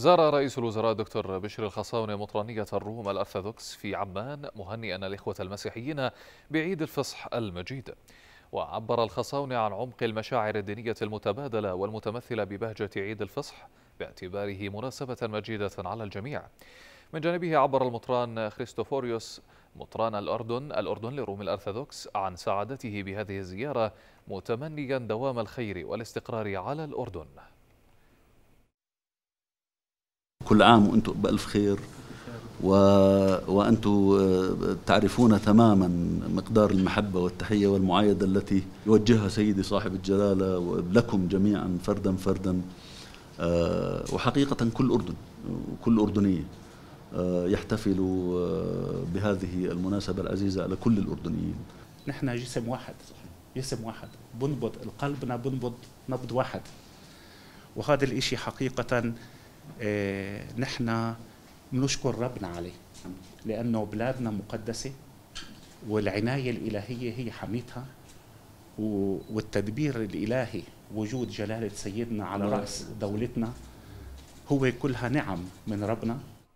زار رئيس الوزراء دكتور بشر الخصاونة مطرانية الروم الأرثوذكس في عمان مهنئا الإخوة المسيحيين بعيد الفصح المجيد. وعبر الخصاونة عن عمق المشاعر الدينية المتبادلة والمتمثلة ببهجة عيد الفصح باعتباره مناسبة مجيدة على الجميع. من جانبه عبر المطران خريستوفوريوس مطران الأردن الأردن لروم الأرثوذكس عن سعادته بهذه الزيارة متمنيا دوام الخير والاستقرار على الأردن. كل عام وأنتم بألف خير. و... وأنتم تعرفون تماما مقدار المحبة والتحية والمعايدة التي يوجهها سيدي صاحب الجلالة لكم جميعا فردا فردا. آه، وحقيقة كل أردن وكل أردنية آه، يحتفل آه، بهذه المناسبة العزيزة على كل الأردنيين. نحن جسم واحد جسم واحد. بنبض قلبنا بنبض نبض واحد. وهذا الإشي حقيقة آه، نحن بنشكر ربنا عليه لأنه بلادنا مقدسة والعناية الإلهية هي حميتها والتدبير الإلهي وجود جلالة سيدنا على رأس دولتنا هو كلها نعم من ربنا.